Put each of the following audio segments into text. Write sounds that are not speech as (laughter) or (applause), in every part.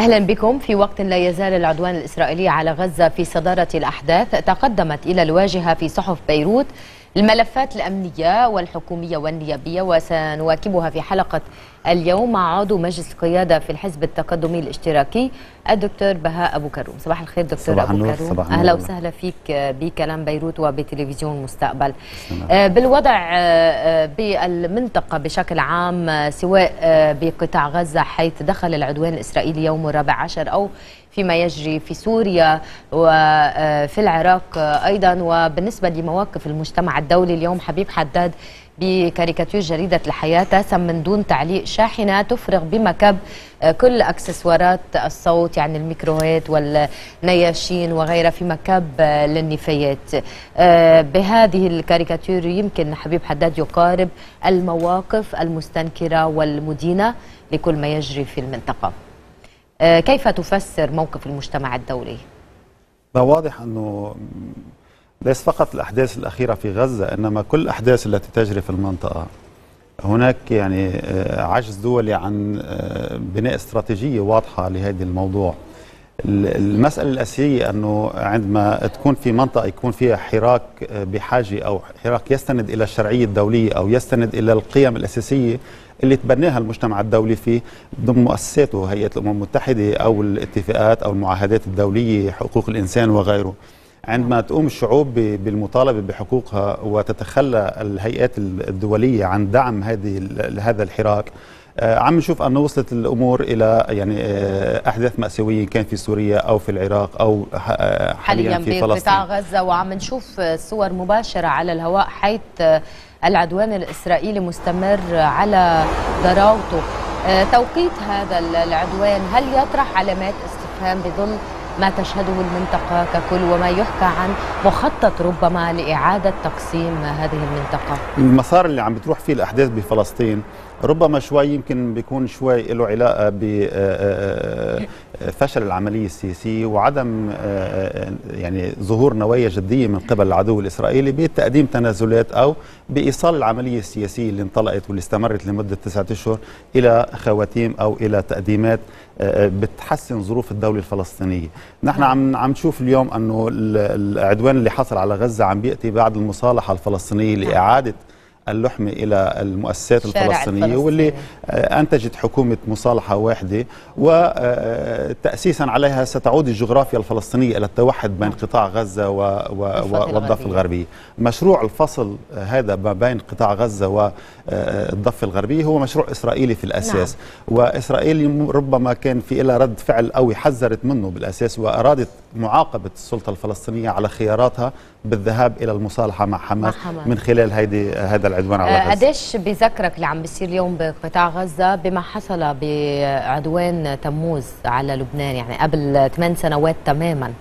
أهلا بكم. في وقت لا يزال العدوان الإسرائيلي على غزة في صدارة الأحداث تقدمت إلى الواجهة في صحف بيروت. الملفات الأمنية والحكومية والنيابية وسنواكبها في حلقة اليوم مع عضو مجلس القيادة في الحزب التقدمي الاشتراكي الدكتور بهاء أبو كروم. صباح الخير دكتور صباح أبو النور كروم. صباح أهلا. وسهلا فيك بكلام بيروت وبتلفزيون مستقبل. آه، بالوضع آه، آه، بالمنطقة بشكل عام آه، سواء آه، بقطاع غزة حيث دخل العدوان الإسرائيلي يوم الرابع عشر أو فيما يجري في سوريا وفي العراق آه، أيضا. وبالنسبة لمواقف المجتمع الدولي اليوم حبيب حداد بكاريكاتير جريدة الحياة تسم من دون تعليق شاحنة تفرغ بمكب آه، كل أكسسوارات الصوت يعني الميكروهات والنياشين وغيرها في مكب آه، للنفايات آه، بهذه الكاريكاتير يمكن حبيب حداد يقارب المواقف المستنكرة والمدينة لكل ما يجري في المنطقة كيف تفسر موقف المجتمع الدولي؟ ما واضح أنه ليس فقط الأحداث الأخيرة في غزة إنما كل الاحداث التي تجري في المنطقة. هناك يعني آه، عجز دولي عن آه، بناء استراتيجية واضحة لهذا الموضوع. ال- المسألة الأساسية أنه عندما تكون في منطقة يكون فيها حراك آه، بحاجة أو حراك يستند إلى الشرعية الدولية أو يستند إلى القيم الأساسية اللي تبناها المجتمع الدولي في ضمن مؤسساته هيئة الأمم المتحدة أو الاتفاقات أو المعاهدات الدولية حقوق الإنسان وغيره. عندما تقوم الشعوب ب- بالمطالبة بحقوقها وتتخلى الهيئات الدولية عن دعم هذه هذا الحراك آه، عم نشوف أنه وصلت الأمور إلى يعني آه، أحداث مأساوية كان في سوريا أو في العراق أو ح- آه، حاليا حاليا في فلسطين. غزة وعم نشوف صور مباشرة على الهواء حيث العدوان الإسرائيلي مستمر على ضراوته. توقيت هذا العدوان هل يطرح علامات استفهام بظل ما تشهده المنطقة ككل وما يحكى عن مخطط ربما لإعادة تقسيم هذه المنطقة. المسار اللي عم بتروح فيه الأحداث بفلسطين ربما شوي يمكن بيكون شوي له علاقة بفشل العملية السياسية وعدم آه، آه، يعني ظهور نوايا جدية من قبل العدو الإسرائيلي بتقديم تنازلات أو بإيصال العملية السياسية اللي انطلقت واللي استمرت لمدة تسعة أشهر إلى خواتيم أو إلى تقديمات آه، بتحسن ظروف الدولة الفلسطينية، نحن عم عم نشوف اليوم إنه ال- العدوان اللي حصل على غزة عم بيأتي بعد المصالحة الفلسطينية لإعادة اللحمة إلى المؤسسات الفلسطينية الفلسطيني. واللي آه، أنتجت حكومة مصالحة واحدة وتأسيسا عليها ستعود الجغرافيا الفلسطينية إلى التوحد بين قطاع غزة والضفة الغربية. مشروع الفصل آه، هذا ما بين قطاع غزة والضفة الغربية هو مشروع إسرائيلي في الأساس. وإسرائيل يم- ربما كان في لها رد فعل قوي حذرت منه بالأساس وأرادت معاقبة السلطة الفلسطينية على خياراتها بالذهاب إلى المصالحة مع حماس, مع حماس. من خلال هيدي هذا العدوان على آه، غزة. قديش بذكرك اللي عم بيصير اليوم بقطاع غزة بما حصل بعدوان تموز على لبنان يعني قبل ثمان سنوات تماما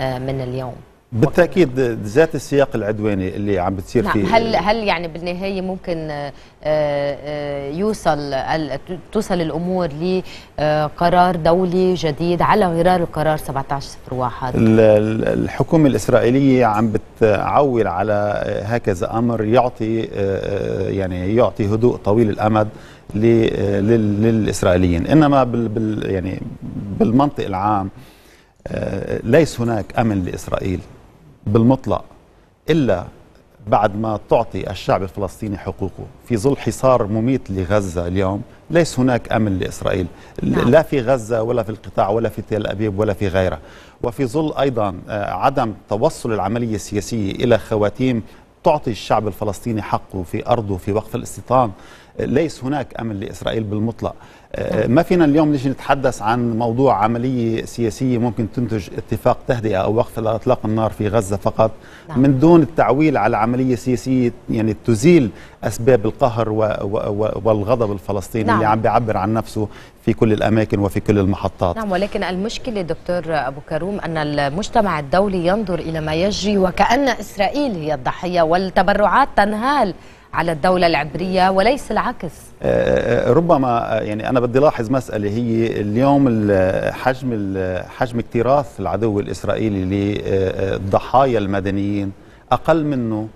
آه، من اليوم. بالتأكيد ذات السياق العدواني اللي عم بتصير نعم فيه هل هل يعني بالنهاية ممكن آه، آه، يوصل توصل الأمور لقرار دولي جديد على غرار القرار 1701 ال- ال- الحكومة الإسرائيلية عم بتعول على هكذا أمر يعطي آه، يعني يعطي هدوء طويل الأمد ل- لل- للإسرائيليين. إنما بال يعني بالمنطق العام ليس هناك أمن لإسرائيل. بالمطلق إلا بعد ما تعطي الشعب الفلسطيني حقوقه. في ظل حصار مميت لغزة اليوم ليس هناك أمن لإسرائيل. نعم. لا في غزة ولا في القطاع ولا في تل أبيب ولا في غيرها. وفي ظل أيضا آه، عدم توصل العملية السياسية إلى خواتيم تعطي الشعب الفلسطيني حقه في أرضه في وقف الاستيطان ليس هناك أمن لإسرائيل بالمطلق. ما فينا اليوم نجي نتحدث عن موضوع عملية سياسية ممكن تنتج اتفاق تهدئة أو وقف إطلاق النار في غزة فقط نعم. من دون التعويل على عملية سياسية يعني تزيل أسباب القهر و و و والغضب الفلسطيني نعم. اللي عم بيعبر عن نفسه في كل الأماكن وفي كل المحطات نعم ولكن المشكلة دكتور أبو كروم أن المجتمع الدولي ينظر إلى ما يجري وكأن إسرائيل هي الضحية والتبرعات تنهال على الدولة العبرية وليس العكس آه، ربما آه، يعني أنا بدي لاحظ مسألة هي اليوم ال- حجم حجم اكتراث العدو الإسرائيلي للضحايا المدنيين أقل منه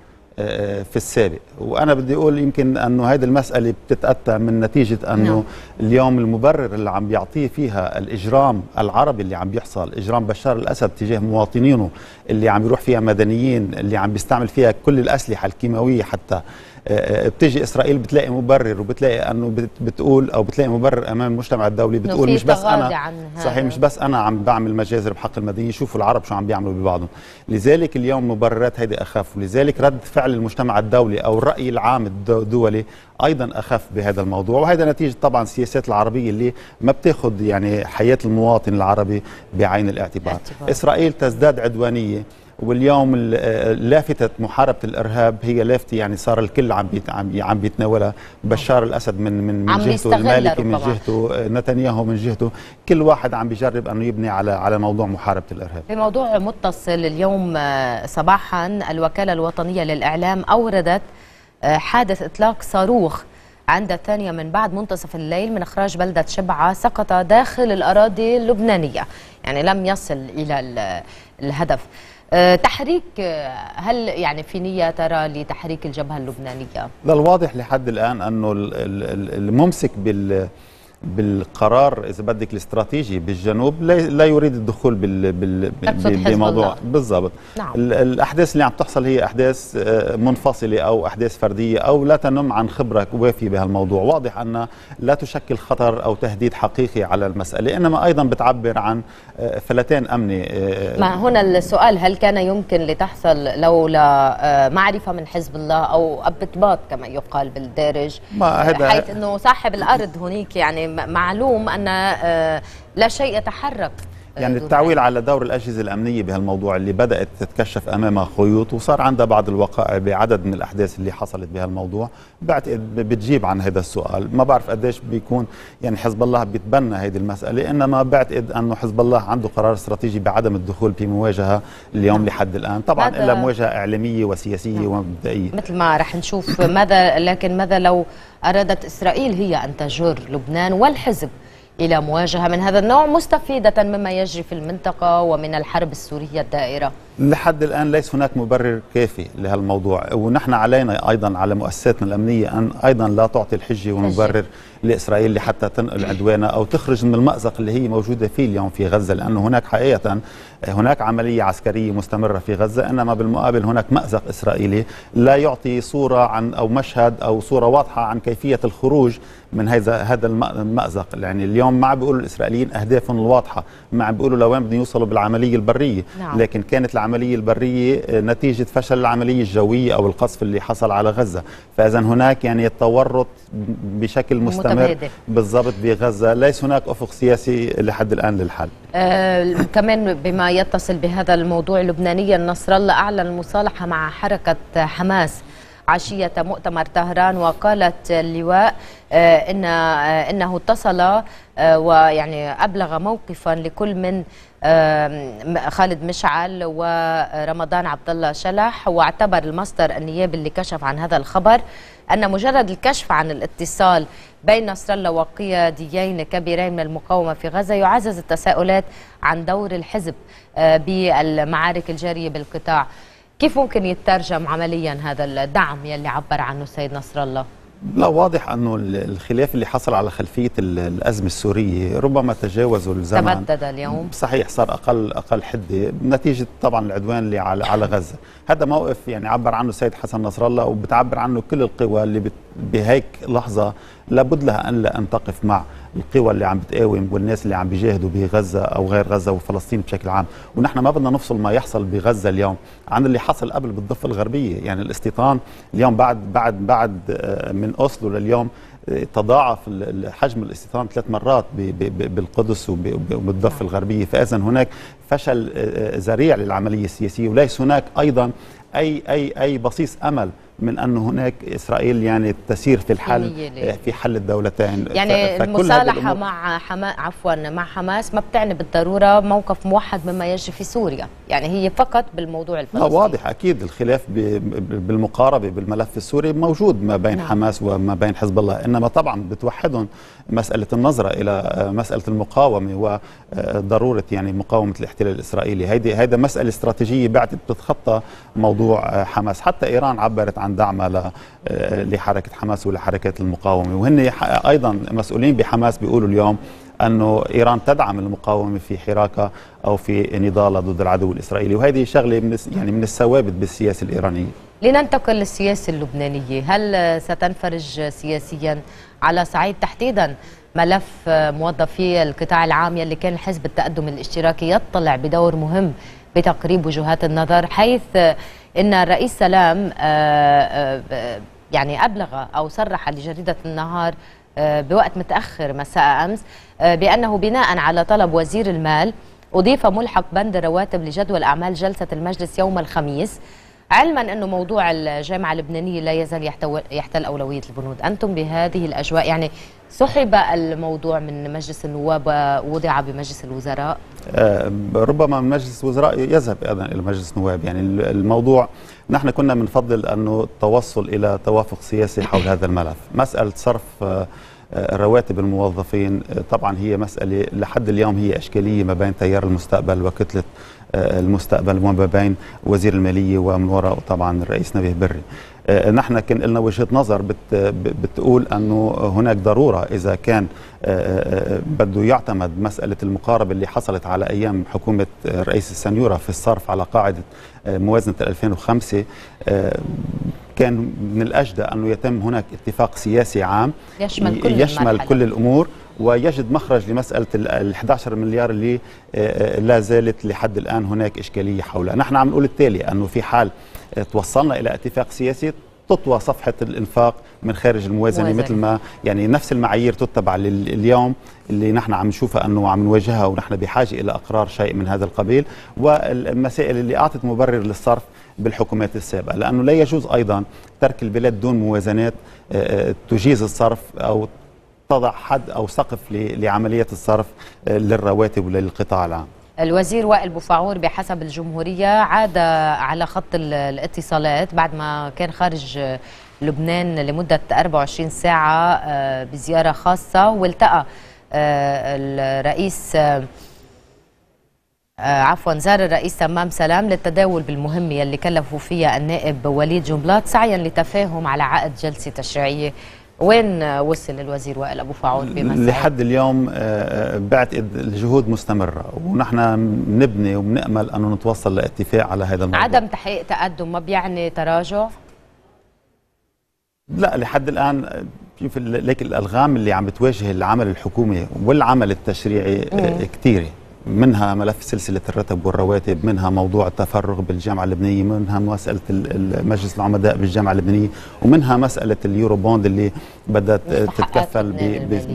في السابق وأنا بدي أقول يمكن أنه هذه المسألة بتتأتى من نتيجة أنه نعم. اليوم المبرر اللي عم بيعطيه فيها الإجرام العربي اللي عم بيحصل إجرام بشار الأسد تجاه مواطنينه اللي عم بيروح فيها مدنيين اللي عم بيستعمل فيها كل الأسلحة الكيماوية حتى آه، بتيجي إسرائيل بتلاقي مبرر وبتلاقي أنه بتقول أو بتلاقي مبرر أمام المجتمع الدولي بتقول مش بس أنا صحيح مش بس أنا عم بعمل مجازر بحق المدنيين شوفوا العرب شو عم بيعملوا ببعضهم. لذلك اليوم مبررات هيدي أخف ولذلك رد فعل المجتمع الدولي أو الراي العام الدولي أيضا أخف بهذا الموضوع. وهذا نتيجة طبعا السياسات العربية اللي ما بتاخذ يعني حياة المواطن العربي بعين الاعتبار. اعتبار. إسرائيل تزداد عدوانية واليوم لافتة محاربة الإرهاب هي لافتة يعني صار الكل عم عم بيتناولها. بشار الأسد من من من جهته المالكي من جهته نتنياهو من جهته. كل واحد عم بيجرب أنه يبني على على موضوع محاربة الإرهاب. في موضوع متصل اليوم آه، صباحا الوكالة الوطنية للإعلام أوردت آه، حادث إطلاق صاروخ عند الثانية من بعد منتصف الليل من إخراج بلدة شبعة سقط داخل الأراضي اللبنانية. يعني لم يصل إلى الهدف. تحريك آه، هل يعني في نية ترى لتحريك الجبهة اللبنانية؟ لا الواضح لحد الآن أنه الممسك بال بالقرار إذا بدك الاستراتيجي بالجنوب لا يريد الدخول بال بال بموضوع. بالضبط. نعم. الأحداث اللي عم تحصل هي أحداث آه، منفصلة أو أحداث فردية أو لا تنم عن خبرة وافيه بهالموضوع. واضح أن لا تشكل خطر أو تهديد حقيقي على المسألة إنما أيضا بتعبر عن آه، فلتان امني آه، ما هنا السؤال هل كان يمكن لتحصل لولا معرفة من حزب الله أو أبتباط كما يقال بالدارج؟ ما هذا حيث إنه صاحب الأرض هنيك يعني معلوم أن آه، لا شيء يتحرك. يعني التعويل على دور الأجهزة الأمنية بهالموضوع اللي بدأت تتكشف أمامها خيوط وصار عندها بعض الوقائع بعدد من الأحداث اللي حصلت بهالموضوع. بعتقد بتجيب عن هذا السؤال. ما بعرف قديش بيكون يعني حزب الله بيتبنى هذه المسألة إنما بعتقد أنه حزب الله عنده قرار استراتيجي بعدم الدخول في مواجهة اليوم نعم. لحد الآن. طبعا إلا مواجهة إعلامية وسياسية نعم. ومبدئية. مثل ما رح نشوف ماذا لكن ماذا لو أرادت إسرائيل هي أن تجر لبنان والحزب إلى مواجهة من هذا النوع مستفيدة مما يجري في المنطقة ومن الحرب السورية الدائرة. لحد الآن ليس هناك مبرر كافي لهالموضوع ونحن علينا أيضا على مؤسساتنا الأمنية أن أيضا لا تعطي الحجة والمبرر لإسرائيل لحتى تنقل عدوانها أو تخرج من المأزق اللي هي موجودة فيه اليوم في غزة لأنه هناك حقيقة هناك عملية عسكرية مستمرة في غزة إنما بالمقابل هناك مأزق إسرائيلي لا يعطي صورة عن أو مشهد أو صورة واضحة عن كيفية الخروج من هذا هذا المأزق. يعني اليوم ما عم بيقولوا الإسرائيليين أهدافهم الواضحة ما عم بيقولوا لوين بدهم يوصلوا بالعملية البرية. نعم. لكن كانت العملية البرية نتيجة فشل العملية الجوية أو القصف اللي حصل على غزة. فإذا هناك يعني التورط بشكل مستمر بالضبط بغزة. ليس هناك أفق سياسي لحد الآن للحل. آه كمان بما يتصل بهذا الموضوع لبنانيا نصر الله أعلن المصالحة مع حركة حماس. عشية مؤتمر طهران وقالت اللواء آه، إن آه، إنه اتصل آه، ويعني أبلغ موقفا لكل من خالد مشعل ورمضان عبد الله شلح واعتبر المصدر النيابي اللي كشف عن هذا الخبر أن مجرد الكشف عن الاتصال بين نصر الله وقياديين كبيرين من المقاومة في غزة يعزز التساؤلات عن دور الحزب بالمعارك الجارية بالقطاع. كيف ممكن يترجم عمليا هذا الدعم يلي عبر عنه السيد نصر الله؟ لا واضح أنه الخلاف اللي حصل على خلفية الأزمة السورية ربما تجاوزوا الزمن. تبدد اليوم. صحيح صار أقل أقل حدة. نتيجة طبعا العدوان اللي على على غزة. هذا موقف يعني عبر عنه السيد حسن نصر الله وبتعبر عنه كل القوى اللي بهيك لحظة لابد لها أن لا أن تقف مع القوى اللي عم بتقاوم والناس اللي عم بيجاهدوا بغزة أو غير غزة وفلسطين بشكل عام. ونحن ما بدنا نفصل ما يحصل بغزة اليوم عن اللي حصل قبل بالضفة الغربية. يعني الاستيطان اليوم بعد بعد بعد آه، من أوسلو لليوم آه، تضاعف حجم الاستيطان ثلاث مرات بالقدس وبالضفة الغربية. فاذا هناك فشل آه، ذريع للعملية السياسية وليس هناك أيضا اي اي أي بصيص أمل من أن هناك إسرائيل يعني تسير في الحل صهيونية. في حل الدولتين. يعني هذه المصالحة مع حما عفوا مع حماس ما بتعني بالضرورة موقف موحد مما يجري في سوريا. يعني هي فقط بالموضوع لا الفلسطيني. واضح أكيد الخلاف ب- ب- بالمقاربة بالملف السوري موجود ما بين نعم. حماس وما بين حزب الله. إنما طبعا بتوحدهم مسألة النظرة إلى آه، مسألة المقاومة وضروره يعني مقاومة الاحتلال الإسرائيلي. هيدي هيدا مسألة استراتيجية بعد بتتخطى موضوع آه، حماس. حتى إيران عبرت عن دعمها ل- آه، لحركة حماس ولحركات المقاومة. وهن أيضا مسؤولين بحماس بيقولوا اليوم أنه إيران تدعم المقاومة في حراكها أو في نضالها ضد العدو الإسرائيلي. وهذه شغلة من يعني من الثوابت بالسياسة الإيرانية. لننتقل للسياسة اللبنانية. هل ستنفرج سياسيا على صعيد تحديدا ملف موظفي القطاع العام يلي كان حزب التقدم الاشتراكي يطلع بدور مهم بتقريب وجهات النظر حيث إن الرئيس سلام آه، آه، يعني أبلغ أو صرح لجريدة النهار آه، بوقت متأخر مساء أمس بأنه بناء على طلب وزير المال أضيف ملحق بند الرواتب لجدول أعمال جلسة المجلس يوم الخميس علما انه موضوع الجامعة اللبنانية لا يزال يحتل أولوية البنود، أنتم بهذه الأجواء يعني سحب الموضوع من مجلس النواب ووضع بمجلس الوزراء؟ آه، ربما من مجلس الوزراء يذهب أيضا إلى مجلس النواب. يعني ال- الموضوع نحن كنا بنفضل انه التوصل إلى توافق سياسي حول هذا الملف. مسألة صرف آه، آه، رواتب الموظفين طبعا هي مسألة لحد اليوم هي إشكالية ما بين تيار المستقبل وكتلة آه، المستقبل وما بين وزير المالية ومن وراء طبعا الرئيس نبيه بري. نحن كان لنا وجهة نظر بت بتقول أنه هناك ضرورة إذا كان آه، آه، بده يعتمد مسألة المقاربة اللي حصلت على أيام حكومة آه، رئيس السنيورة في الصرف على قاعدة آه، موازنة 2005 آه، كان من الأجدى أنه يتم هناك اتفاق سياسي عام يشمل كل يشمل المرحلة. كل الأمور ويجد مخرج لمسألة ال 11 مليار اللي آه، آه، لا زالت لحد الآن هناك إشكالية حولها، نحن عم نقول التالي أنه في حال آه، توصلنا إلى اتفاق سياسي تطوى صفحة الإنفاق من خارج الموازنة موازنة. مثل ما يعني نفس المعايير تتبع اليوم اللي نحن عم نشوفها أنه عم نواجهها ونحن بحاجة إلى إقرار شيء من هذا القبيل والمسائل اللي أعطت مبرر للصرف بالحكومات السابقة لأنه لا يجوز أيضا ترك البلاد دون موازنات آه، آه، تجيز الصرف أو تضع حد أو سقف لعملية الصرف آه، للرواتب وللقطاع العام الوزير وائل بوفعور بحسب الجمهورية عاد على خط ال- الاتصالات بعد ما كان خارج لبنان لمدة 24 ساعة آه، بزيارة خاصة والتقى آه، الرئيس آه، عفوا زار الرئيس تمام سلام للتداول بالمهمة يلي كلفوا فيها النائب وليد جنبلاط سعيا لتفاهم على عقد جلسة تشريعية وين آه، وصل الوزير وائل أبو فعول بمسألة؟ لحد اليوم آه، آه، بعتقد الجهود مستمرة ونحن نبني وبنامل أنه نتوصل لاتفاق على هذا الموضوع. عدم تحقيق تقدم ما بيعني تراجع؟ لا لحد الآن شوف ال- ليك الألغام اللي عم بتواجه العمل الحكومي والعمل التشريعي آه، كثيره منها ملف سلسلة الرتب والرواتب منها موضوع التفرغ بالجامعة اللبنانية منها ال- مجلس العمداء بالجامعة اللبنانية ومنها مسألة اليورو بوند اللي بدها تتكفل.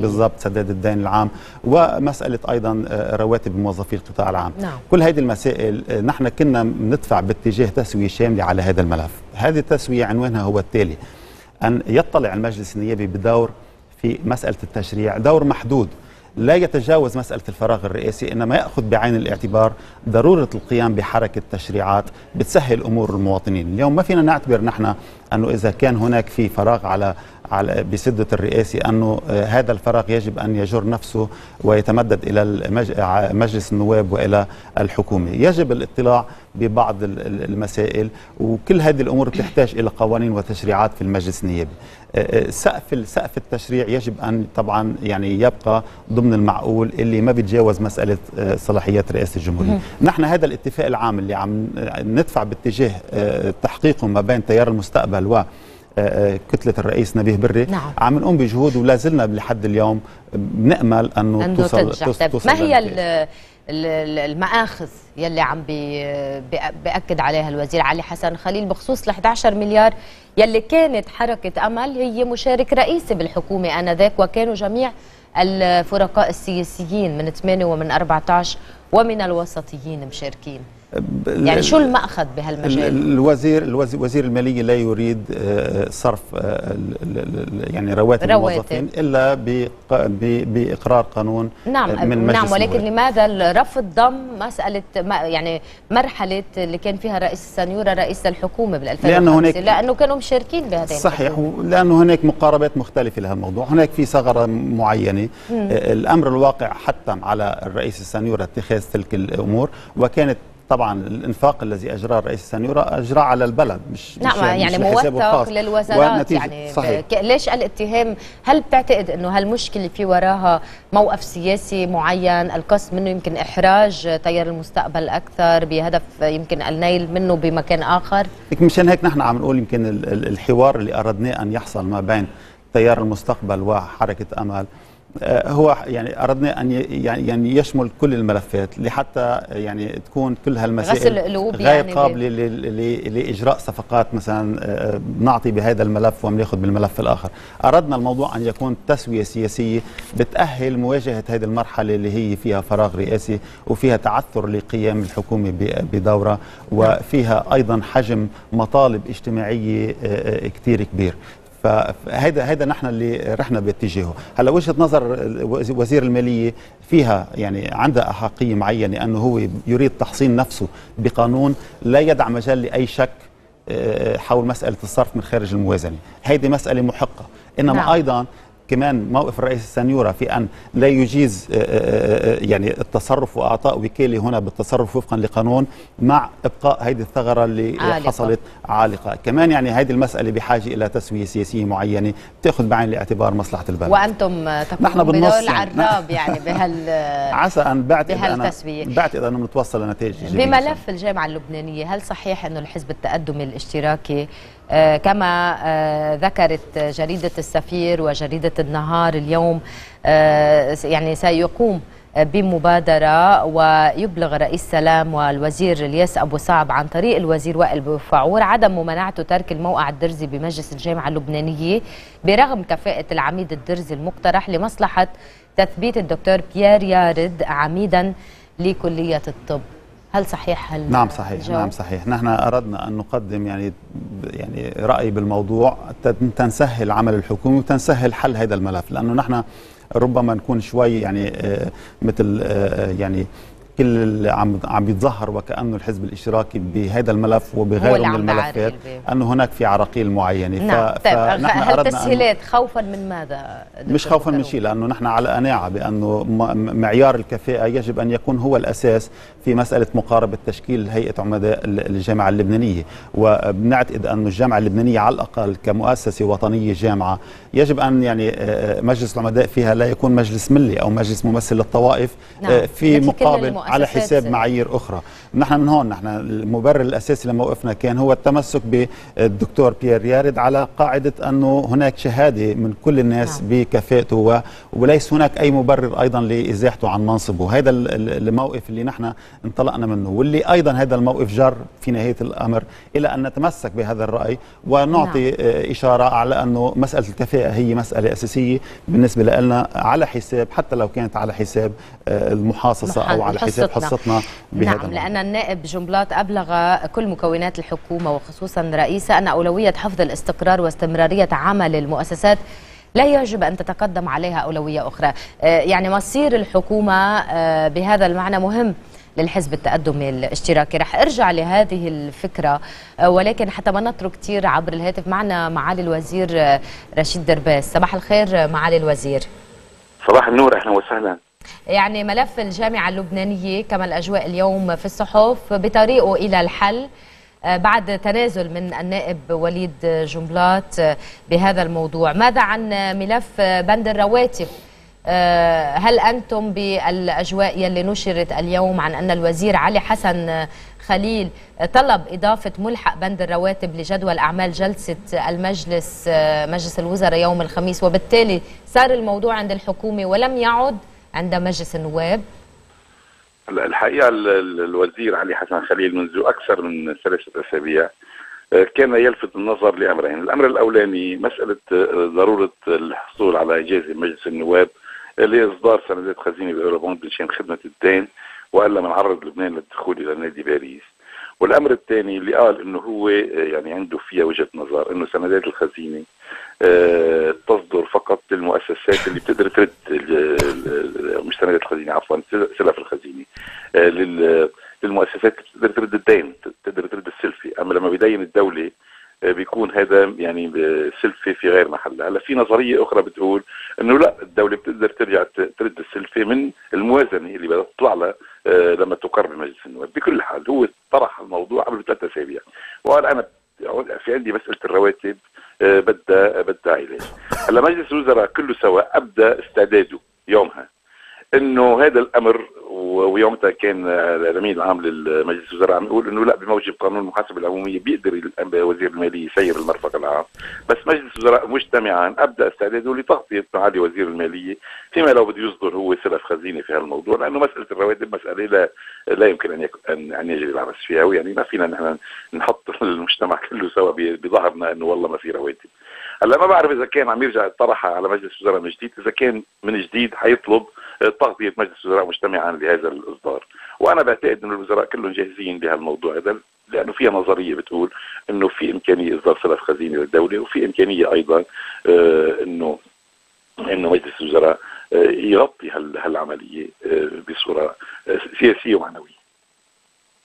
بالضبط سداد الدين العام ومسألة أيضا آه، رواتب موظفي القطاع العام نعم. كل هذه المسائل آه، نحن كنا ندفع باتجاه تسوية شاملة على هذا الملف هذه التسوية عنوانها هو التالي أن يطلع المجلس النيابي بدور في مسألة التشريع دور محدود لا يتجاوز مسألة الفراغ الرئاسي إنما يأخذ بعين الاعتبار ضرورة القيام بحركة تشريعات بتسهل أمور المواطنين. اليوم ما فينا نعتبر نحن أنه إذا كان هناك في فراغ على على بسدة الرئاسي أنه آه، هذا الفراغ يجب أن يجر نفسه ويتمدد إلى مجلس النواب وإلى الحكومة. يجب الاطلاع ببعض ال- ال- المسائل وكل هذه الأمور تحتاج إلى قوانين وتشريعات في المجلس النيابي. آه، آه، سقف سقف التشريع يجب أن طبعا يعني يبقى ضمن المعقول اللي ما بيتجاوز مسألة آه، صلاحيات رئاسة الجمهورية. نحن هذا الاتفاق العام اللي عم ندفع باتجاه تحقيقه ما بين تيار المستقبل و آه، كتلة الرئيس نبيه بري. نعم. عم نقوم بجهود ولا زلنا لحد اليوم بنأمل أنه أنه توصل تنجح. توصل- طيب توصل ما هي المآخذ يلي عم بيأكد عليها الوزير علي حسن خليل بخصوص ال 11 مليار يلي كانت حركة أمل هي مشارك رئيسي بالحكومة آنذاك وكانوا جميع الفرقاء السياسيين من 8 ومن 14 ومن الوسطيين مشاركين. يعني شو المأخذ بهالمجال؟ الوزير الوزير وزير المالية لا يريد صرف يعني رواتب, رواتب. الموظفين إلا بإقرار قانون نعم من مجلس نعم ولكن لماذا رفض ضم مسألة يعني مرحلة اللي كان فيها رئيس السنيورة رئيس الحكومة بال 2005 لأنه هناك لأنه كانوا مشاركين بهذين صحيح لأنه هناك مقاربات مختلفة لهالموضوع هناك في ثغرة معينة مم. الأمر الواقع حتم على الرئيس السنيورة اتخاذ تلك الأمور وكانت طبعا الإنفاق الذي أجراه الرئيس السنيورة أجراه على البلد مش نعم مش يعني مش موثق للوزارات يعني صحيح. ليش الاتهام؟ هل بتعتقد إنه هالمشكلة في وراها موقف سياسي معين؟ القصد منه يمكن إحراج تيار المستقبل أكثر بهدف يمكن النيل منه بمكان آخر؟ مشان هيك نحن عم نقول يمكن الحوار اللي أردناه أن يحصل ما بين تيار المستقبل وحركة أمل. هو يعني أردنا أن يعني يعني يشمل كل الملفات لحتى يعني تكون كل هالمسائل غير يعني قابلة لإجراء صفقات مثلا آه، نعطي بهذا الملف وبناخذ بالملف الآخر. أردنا الموضوع أن يكون تسوية سياسية بتأهل مواجهة هذه المرحلة اللي هي فيها فراغ رئاسي وفيها تعثر لقيام الحكومة بدورها وفيها أيضا حجم مطالب اجتماعية آه، كثير كبير. فهذا هذا نحن اللي رحنا باتجاهه. هلا وجهة نظر وزير المالية فيها يعني عندها أحقية معينة أنه هو يريد تحصين نفسه بقانون لا يدع مجال لأي شك آه، حول مسألة الصرف من خارج الموازنة. هذه مسألة محقة. إنما نعم. أيضا كمان موقف الرئيس السنيورة في أن لا يجيز آه، آه، آه، يعني التصرف وإعطاء وكالة هنا بالتصرف وفقا لقانون مع إبقاء هذه الثغرة اللي عالقة. حصلت عالقة. كمان يعني هذه المسألة بحاجة إلى تسوية سياسية معينة تأخذ بعين الاعتبار مصلحة البلد. وأنتم تكونوا بدور العراب يعني (laughs) بهال عسى أن بعتقد أنا بعتقد أنه نتوصل لنتائج بملف الجامعة اللبنانية هل صحيح أنه الحزب التقدمي الاشتراكي كما آه، ذكرت جريدة السفير وجريدة النهار اليوم آه، يعني سيقوم بمبادرة ويبلغ رئيس سلام والوزير الياس أبو صعب عن طريق الوزير وائل بوفعور عدم ممانعته ترك الموقع الدرزي بمجلس الجامعة اللبنانية برغم كفاءة العميد الدرزي المقترح لمصلحة تثبيت الدكتور بيير يارد عميدا لكلية الطب. هل صحيح هل نعم صحيح الجواب؟ نعم صحيح. نحن أردنا أن نقدم يعني يعني رأي بالموضوع تنسهل عمل الحكومة وتنسهل حل هذا الملف لأنه نحن ربما نكون شوي يعني آه مثل آه يعني كل اللي عم عم بيتظاهر وكأنه الحزب الاشتراكي بهذا الملف وبغيره من الملفات أنه هناك في عراقيل معينة. نعم. ف... طيب هل تسهيلات خوفا من ماذا؟ مش خوفا من شيء لأنه نحن على قناعة بأنه معيار الكفاءة يجب أن يكون هو الأساس في مسألة مقاربة تشكيل هيئة عمداء الجامعة اللبنانية وبنعتقد انه الجامعة اللبنانية على الأقل كمؤسسة وطنية جامعة يجب أن يعني آه، مجلس العمداء فيها لا يكون مجلس ملي أو مجلس ممثل للطوائف نعم. آه، في مقابل على حساب معايير أخرى نحن من هون نحن المبرر الأساسي لموقفنا كان هو التمسك بالدكتور بيير يارد على قاعدة أنه هناك شهادة من كل الناس نعم. بكفاءته وليس هناك أي مبرر أيضا لإزاحته عن منصبه هذا الموقف اللي نحن انطلقنا منه. واللي أيضا هذا الموقف جر في نهاية الأمر إلى أن نتمسك بهذا الرأي ونعطي نعم. إشارة على أنه مسألة الكفاءه هي مسألة أساسية بالنسبة لنا على حساب حتى لو كانت على حساب آه، المحاصصة أو على حساب حصتنا بهذا نعم لأن النائب جنبلاط أبلغ كل مكونات الحكومة وخصوصا رئيسه أن أولوية حفظ الاستقرار واستمرارية عمل المؤسسات لا يجب أن تتقدم عليها أولوية أخرى. آه، يعني مصير الحكومة آه، بهذا المعنى مهم. للحزب التقدمي الاشتراكي. رح ارجع لهذه الفكرة آه، ولكن حتى ما نترك كثير عبر الهاتف. معنا معالي الوزير آه، رشيد درباس. صباح الخير معالي الوزير. صباح النور أهلا وسهلا. يعني ملف الجامعة اللبنانية كما الأجواء اليوم في الصحف بطريقه إلى الحل آه، بعد تنازل من النائب وليد جنبلاط بهذا الموضوع. ماذا عن ملف بند الرواتب؟ آه، هل أنتم بالأجواء يلي نشرت اليوم عن أن الوزير علي حسن خليل طلب إضافة ملحق بند الرواتب لجدول أعمال جلسة المجلس آه، مجلس الوزراء يوم الخميس؟ وبالتالي صار الموضوع عند الحكومة ولم يعد عند مجلس النواب؟ الحقيقة الوزير علي حسن خليل منذ أكثر من ثلاثة أسابيع آه، كان يلفت النظر لأمرين. الأمر الأولاني مسألة ضرورة الحصول على إجازة مجلس النواب. لاصدار سندات خزينة بالاورو بشان خدمة الدين وإلا بنعرض لبنان للدخول إلى نادي باريس. والأمر الثاني اللي قال إنه هو يعني عنده فيها وجهة نظر إنه سندات الخزينة آه، تصدر فقط للمؤسسات اللي بتقدر ترد مش سندات الخزينة عفوا سلف الخزينة. آه، للمؤسسات اللي بتقدر ترد الدين تقدر ترد السلفي أما لما بيدين الدولة آه، بيكون هذا يعني سلفي في غير محله هلا في نظرية أخرى بتقول إنه لا الدولة بتقدر ترجع ترد السلفة من الموازنة اللي بدها تطلع لها لما تقر بمجلس النواب. بكل حال هو طرح الموضوع قبل ثلاث أسابيع. وقال أنا في عندي مسألة الرواتب آه، بدها بدها علاج. هلا مجلس الوزراء كله سوا ابدا استعداده يومها. إنه هذا الأمر ويومتها كان الأمين العام للمجلس الوزراء عم يقول إنه لا بموجب قانون المحاسبه العمومية بيقدر وزير المالية يسير المرفق العام. بس مجلس الوزراء مجتمعا أبدأ استعداده لتغطية معالي وزير المالية فيما لو بده يصدر هو سلف خزينة في هالموضوع لأنه مسألة الرواتب مسألة لا لا يمكن أن ان, يجري العبث فيها ويعني ما فينا نحن نحط (laughs) المجتمع كله سوا بظهرنا إنه والله ما في رواتب. هلأ ما بعرف إذا كان عم يرجع يطرحها على مجلس الوزراء من جديد. إذا كان من جديد حيطلب تغطيه مجلس الوزراء مجتمعا لهذا الإصدار. وأنا بعتقد إنه الوزراء كلهم جاهزين لهالموضوع هذا لأنه فيها نظرية بتقول إنه في إمكانية إصدار سلف خزينة للدولة وفي إمكانية أيضا آه إنه إنه مجلس الوزراء آه يغطي هالعملية آه بصورة سياسية ومعنوية.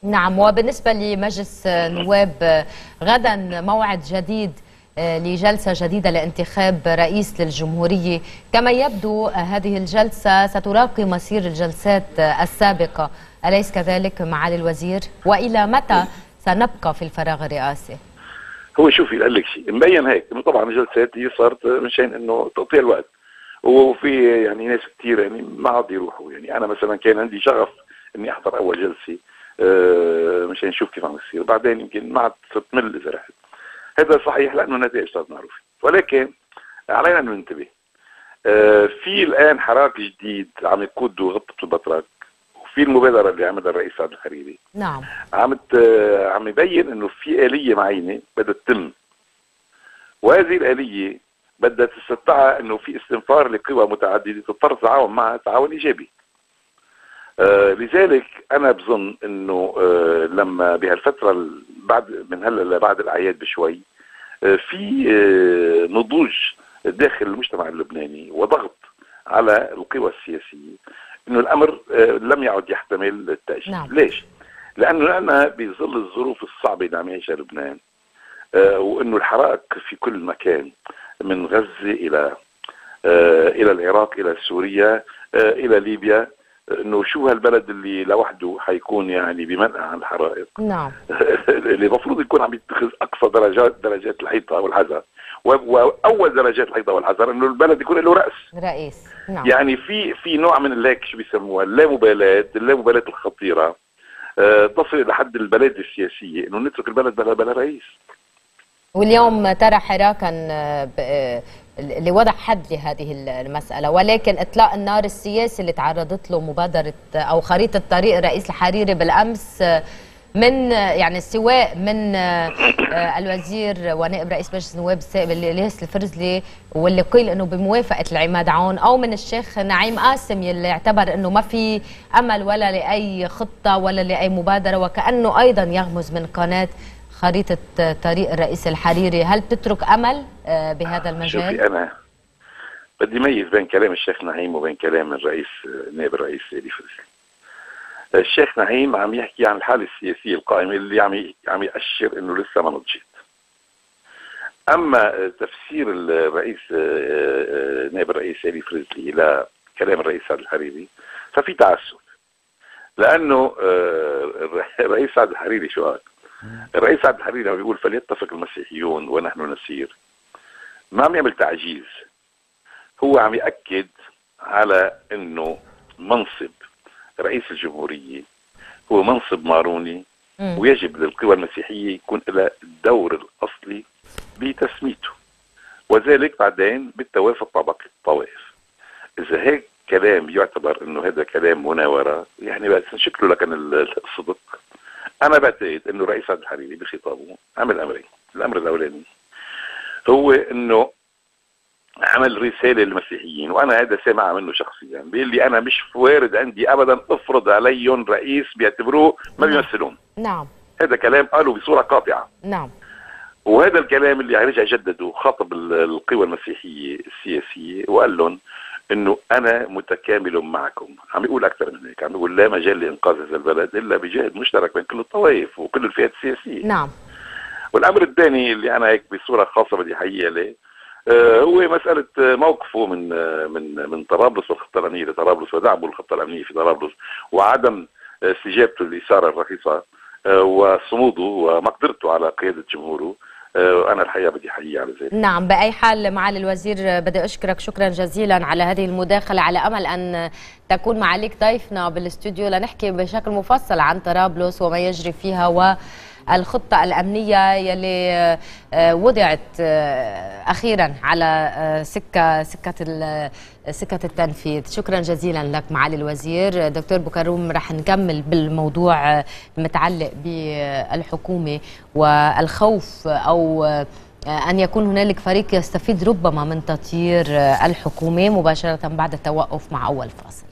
نعم وبالنسبة لمجلس النواب غدا موعد جديد لجلسة جديدة لانتخاب رئيس للجمهورية. كما يبدو آه، هذه الجلسة ستراقي مصير الجلسات آه، السابقة. أليس كذلك معالي الوزير؟ وإلى متى سنبقى في الفراغ الرئاسي؟ هو شوفي قال لك شيء. مبين هيك. طبعا الجلسات هي صارت مشان إنه تقطيع الوقت. وفي يعني ناس كثير يعني ما عاد يروحوا. يعني أنا مثلا كان عندي شغف إني أحضر أول جلسة مشان نشوف كيف عم يصير. بعدين يمكن ما عاد صرت مل إذا رحت. هذا صحيح لأنه النتائج صارت معروفه ولكن علينا أن ننتبه. آه، في الآن حراك جديد عم يقوده غطة البطرك وفي المبادرة اللي عملها الرئيس سعد الحريري نعم. عم عم يبين إنه في آلية معينة بدها تتم. وهذه الآلية بدها تستطيع إنه في استنفار لقوى متعددة تضطر تتعاون معها تعاون إيجابي. آه لذلك أنا بظن إنه آه لما بهالفترة بعد من هلأ لبعد الأعياد بشوي آه في آه نضوج داخل المجتمع اللبناني وضغط على القوى السياسية إنه الأمر آه لم يعد يحتمل التأجيل نعم. ليش؟ لأنه أنا بظل الظروف الصعبة اللي عم يعيشها لبنان آه وإنه الحرائق في كل مكان من غزة إلى آه إلى العراق إلى سوريا إلى ليبيا إنه شو هالبلد اللي لوحده حيكون يعني بمنع عن الحرائق نعم. (laughs) اللي المفروض يكون عم يتخذ أقصى درجات درجات الحيطة والحذر. وأول درجات الحيطة والحذر إنه البلد يكون له رأس. رئيس. نعم. يعني في في نوع من هيك شو بيسموها؟ اللامبالاه اللامبالاة الخطيرة. أه تصل إلى حد البلاد السياسية إنه نترك البلد بلا بلا رئيس. واليوم ترى حراكا آه، لوضع حد لهذه المسألة. ولكن إطلاق النار السياسي اللي تعرضت له مبادرة أو خريطة طريق الرئيس الحريري بالأمس من يعني سواء من الوزير ونائب رئيس مجلس النواب السابق الياس الفرزلي واللي قيل إنه بموافقة العماد عون أو من الشيخ نعيم قاسم يلي اعتبر إنه ما في أمل ولا لأي خطة ولا لأي مبادرة وكأنه أيضا يغمز من قناة خريطة طريق الرئيس الحريري هل تترك أمل آه، بهذا المجال؟ شوفي أنا بدي ميز بين كلام الشيخ نعيم وبين كلام الرئيس نائب الرئيس سيدي فرزي الشيخ نعيم عم يحكي عن الحالة السياسية القائمة اللي عم عم يأشر إنه لسه ما نضجت أما تفسير الرئيس آه، آه، نائب الرئيس سيدي فرزلي إلى كلام الرئيس سعد الحريري ففي تعسف لأنه الرئيس سعد الحريري شو قال؟ الرئيس عبد الحميد لما بيقول فليتفق المسيحيون ونحن نسير. ما عم يعمل تعجيز. هو عم يأكد على إنه منصب رئيس الجمهورية هو منصب ماروني ويجب للقوى المسيحية يكون لها الدور الأصلي بتسميته. وذلك بعدين بالتوافق مع باقي الطوائف. إذا هيك كلام يعتبر إنه هذا كلام مناورة يعني بس شكله لكن الصدق. أنا بعتقد إنه الرئيس عبد الحريري بخطابه عمل أمرين. الأمر الأولاني هو إنه عمل رسالة للمسيحيين وأنا هذا سامع منه شخصيا بيقول لي أنا مش وارد عندي ابدا أفرض عليهم رئيس بيعتبروه ما نعم. بيمثلهم نعم. هذا كلام قاله بصورة قاطعة. نعم. وهذا الكلام اللي رجع جدده خاطب ال- القوى المسيحية السياسية وقال لهم إنه أنا متكامل معكم. عم يقول أكثر من هيك عم يقول لا مجال لإنقاذ هذا البلد إلا بجهد مشترك بين كل الطوائف وكل الفئات السياسية. نعم. والأمر الثاني اللي أنا هيك بصورة خاصة بدي احيي عليه آه، هو مسألة آه، موقفه من آه، من من طرابلس والخطة الأمنية لطرابلس ودعمه للخطة الأمنية في طرابلس وعدم استجابته للاثاره الرخيصة آه، وصموده ومقدرته على قيادة جمهوره. آه، أنا الحقيقة بدي احييه على ذلك نعم بأي حال معالي الوزير بدي أشكرك. شكرا جزيلا على هذه المداخلة. على أمل أن تكون معاليك ضيفنا بالاستوديو لنحكي بشكل مفصل عن طرابلس وما يجري فيها والخطة الأمنية يلي آه، وضعت آه، أخيرا على آه، سكة سكة سكة التنفيذ. شكرا جزيلا لك معالي الوزير. دكتور بكروم رح نكمل بالموضوع المتعلق بالحكومة والخوف أو أن يكون هنالك فريق يستفيد ربما من تطيير الحكومة مباشرة بعد التوقف مع أول فاصل.